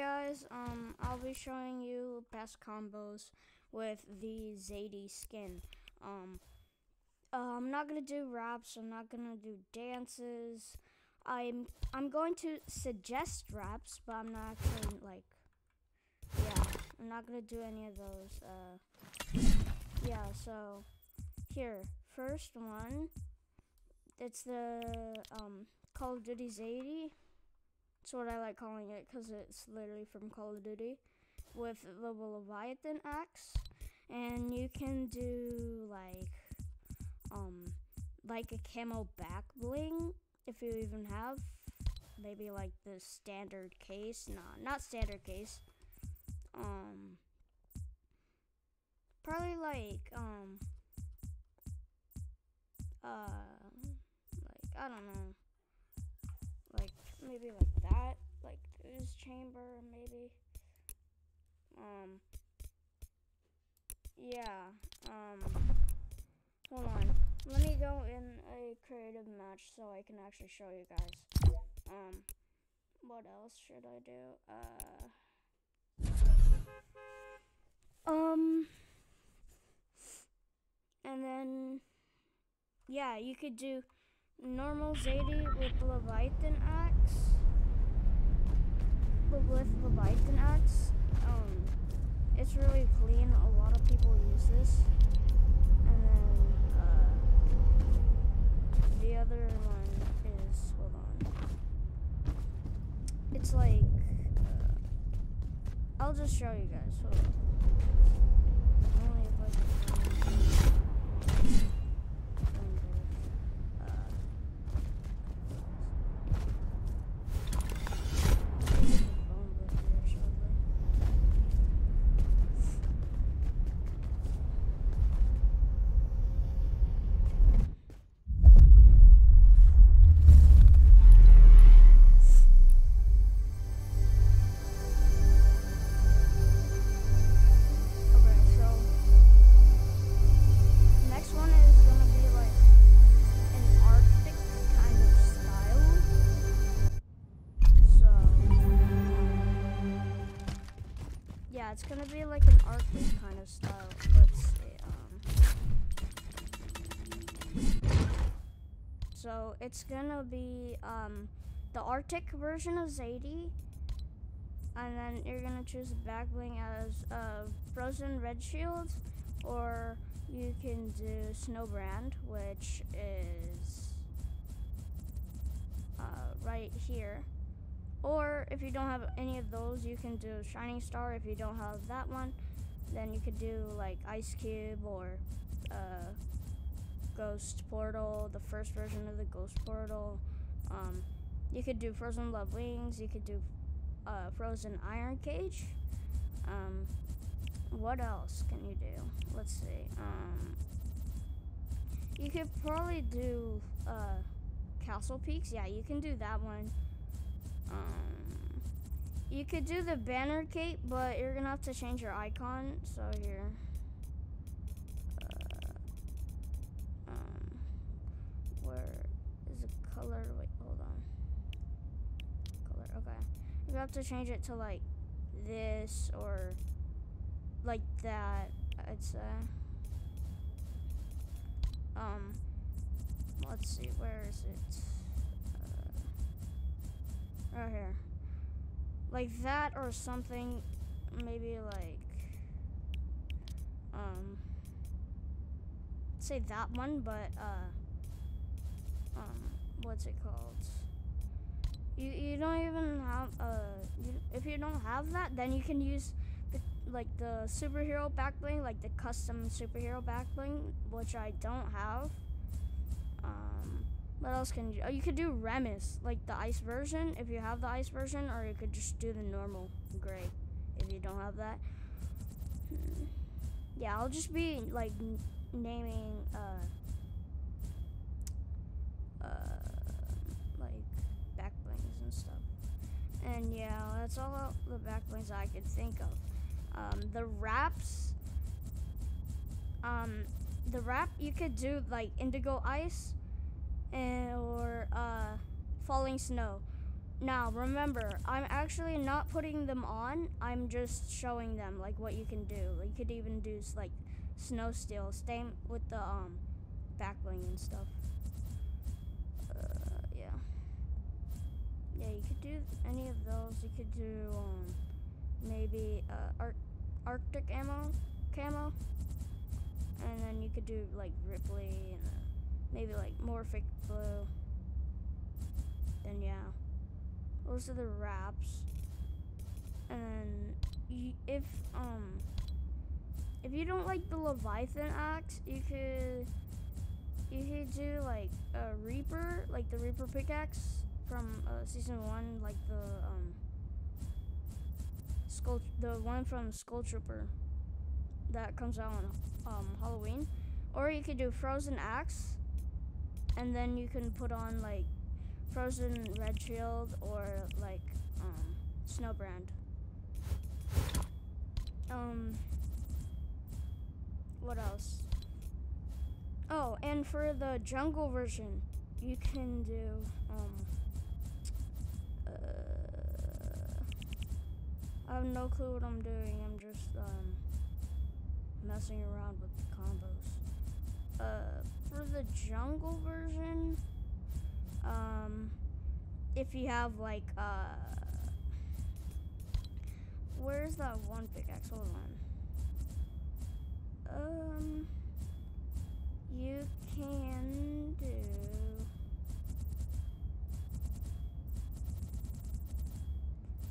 guys, um, I'll be showing you best combos with the Zadie skin. Um, uh, I'm not gonna do raps. I'm not gonna do dances. I'm I'm going to suggest raps, but I'm not actually like, yeah, I'm not gonna do any of those. Uh, yeah. So here, first one. It's the um Call of Duty Zadie. That's what I like calling it because it's literally from Call of Duty with the Leviathan axe. And you can do like um like a camo back bling if you even have maybe like the standard case. Nah, not standard case. Um probably like um uh like I don't know maybe like that, like this chamber, maybe. Um, yeah, um, hold on. Let me go in a creative match so I can actually show you guys. Um, what else should I do? Uh, um, and then, yeah, you could do normal Zadie with Leviathan axe. But with Leviathan axe, um, it's really clean. A lot of people use this. And then uh, the other one is hold on. It's like uh, I'll just show you guys. It's gonna be like an Arctic kind of style. Let's see. Um, so it's gonna be um the Arctic version of Zadie and then you're gonna choose back bling as uh, frozen red shield, or you can do snowbrand, which is uh, right here. Or if you don't have any of those, you can do shining star. If you don't have that one, then you could do like ice cube or uh, ghost portal, the first version of the ghost portal. Um, you could do frozen love wings. You could do uh, frozen iron cage. Um, what else can you do? Let's see. Um, you could probably do uh, castle peaks. Yeah, you can do that one. Um, you could do the banner cape, but you're gonna have to change your icon. So here. Uh, um, where is the color? Wait, hold on. Color. Okay. You have to change it to like this or like that, I'd say. Um, let's see, where is it? Here. Like that or something, maybe like, um, say that one, but, uh, um, what's it called? You, you don't even have uh you, if you don't have that then you can use the like the superhero back bling like the custom superhero back bling which I don't have what else can you oh, you could do Remus like the ice version if you have the ice version or you could just do the normal gray if you don't have that Hmm. yeah I'll just be like naming uh uh like back blings and stuff. And yeah, that's all the back blings I could think of. Um, the wraps, um, the wrap you could do like indigo ice, and or uh, falling snow. Now, remember, I'm actually not putting them on. I'm just showing them like what you can do. You could even do like snow steel, same with the um backbling and stuff. Uh, yeah. Yeah, you could do any of those. You could do um maybe uh Ar- Arctic ammo camo, and then you could do like Ripley and uh, maybe like Morphic blue. Then yeah. Those are the wraps. And if um if you don't like the Leviathan axe, you could you could do like a Reaper, like the Reaper pickaxe from uh, season one, like the um skull, the one from Skull Trooper that comes out on um, Halloween, or you could do Frozen Axe, and then you can put on like Frozen Red Shield or like um, Snowbrand. Um, what else? Oh, and for the jungle version, you can do um. Uh, I have no clue what I'm doing. I'm just um messing around with the combos. Uh, for the jungle version, um, if you have like uh, where's that one pickaxe? Hold on. Um, you can do.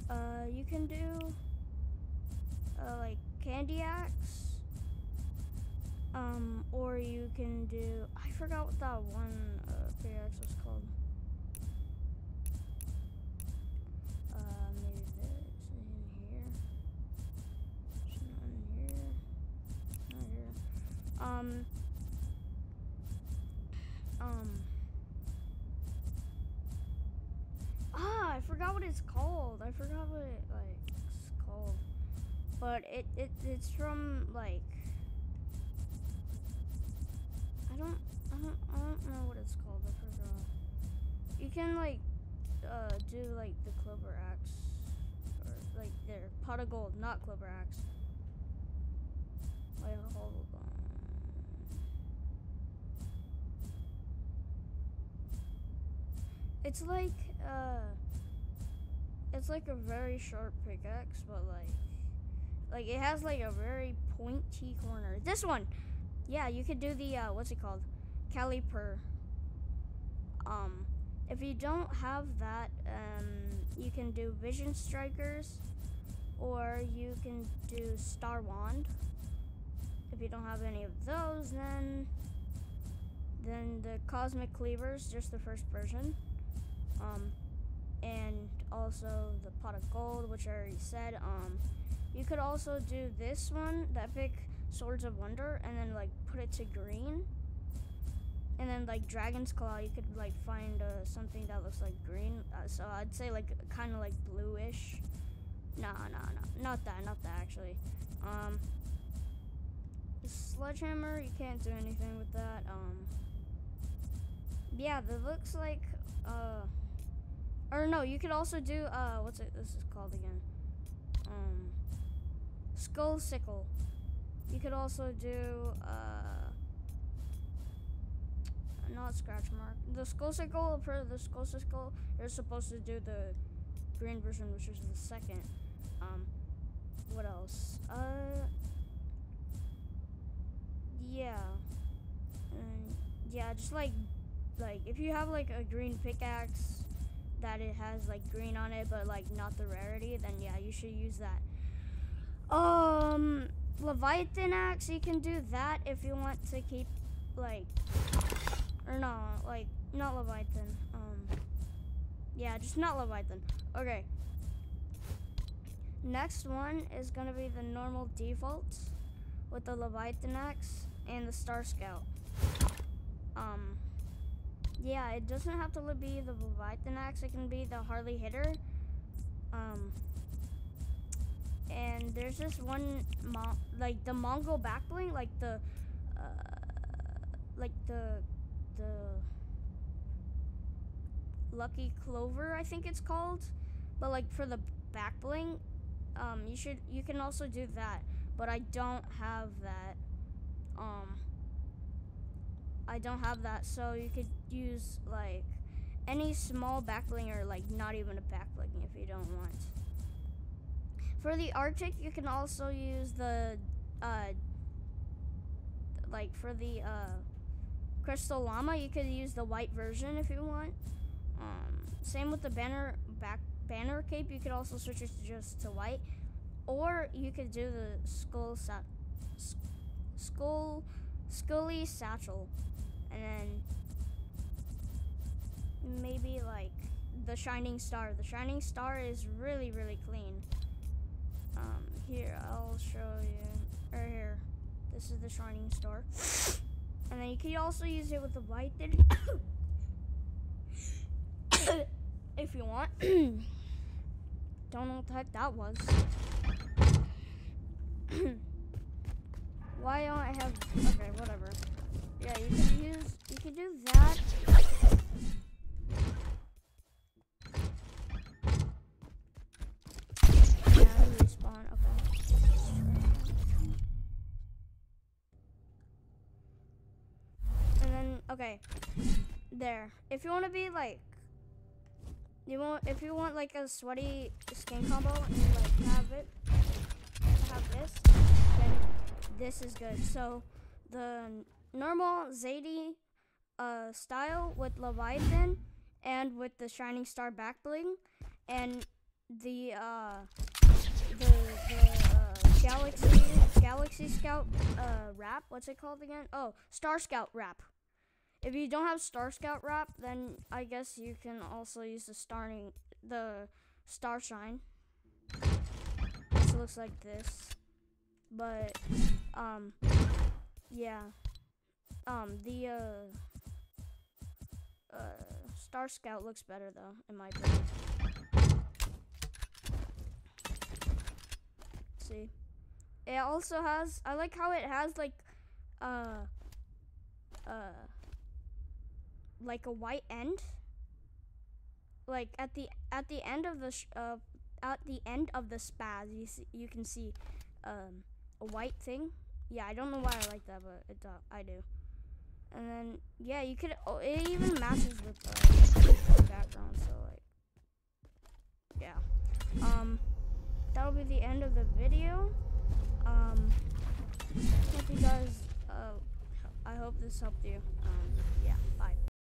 Uh, you can do uh, like candy axe. Or you can do. I forgot what that one uh, pickaxe was called. Uh, maybe this in here. Not here. Not here. Um. Um. Ah, I forgot what it's called. I forgot what it like it's called. But it, it it's from like don't I don't I don't know what it's called. I forgot. You can like uh do like the clover axe or like their pot of gold, not clover axe. Wait, hold on. It's like uh it's like a very sharp pickaxe, but like like it has like a very pointy corner. This one. Yeah, you could do the uh what's it called? Caliper. Um if you don't have that, um you can do vision strikers or you can do star wand. If you don't have any of those, then then the cosmic cleavers, just the first version. Um and also the pot of gold, which I already said. Um, you could also do this one, the epic swords of wonder, and then like put it to green. And then like dragon's claw, you could like find uh, something that looks like green. Uh, so I'd say like kind of like bluish. No, no, no, not that, not that actually. Um, sledgehammer, you can't do anything with that. Um, yeah, that looks like uh or no, you could also do uh what's it this is called again? Um Skull Sickle. You could also do uh not scratch mark. The skull sickle for the skull sickle, you're supposed to do the green version, which is the second. Um what else? Uh yeah. And yeah, just like like if you have like a green pickaxe that it has like green on it, but like not the rarity, then yeah, you should use that. Um, Leviathan axe, you can do that if you want to keep like, or not, like not Leviathan. Um, yeah, just not Leviathan. Okay. Next one is gonna be the normal defaults with the Leviathan axe and the Star Scout. Um, yeah, it doesn't have to be the Leviathan axe. It can be the Harley Hitter. Um, and there's this one, mo- like the Mongol backbling, like the, uh, like the, the Lucky Clover, I think it's called. But like for the back bling, um, you should you can also do that. But I don't have that. Um, I don't have that, so you could use like any small back bling or like not even a back bling if you don't want. For the Arctic, you can also use the uh, like for the uh, Crystal Llama, you could use the white version if you want. Um, same with the banner back banner cape. You could also switch it just to white, or you could do the skull sat skull scully satchel, and then maybe like the shining star. The shining star is really really clean. Um, here I'll show you. Right here, this is the shining star. And then you can also use it with the white thing if you want. Don't know what the heck that was. Why don't I have okay, whatever. Yeah, you can use you can do that. Okay. There. If you wanna be like you want if you want like a sweaty skin combo and you like have it have this, then this is good. So the normal Zadie uh, style with Leviathan and with the Shining Star back bling and the uh, the, the uh, Galaxy Galaxy Scout uh, wrap. What's it called again? Oh, Star Scout wrap. If you don't have Star Scout wrap, then I guess you can also use the starting the Star Shine. This looks like this, but um, yeah, um, the uh, uh, Star Scout looks better though, in my opinion. See, it also has. I like how it has like, uh, uh like a white end. Like at the at the end of the uh, at the end of the spaz, you see, you can see um, a white thing. Yeah, I don't know why I like that, but it uh, I do. And then yeah, you could. Oh, it even matches with the background. So like, yeah. Um, that'll be the end of the video. Um, hope you guys. Uh, I hope this helped you. Um, yeah. Bye.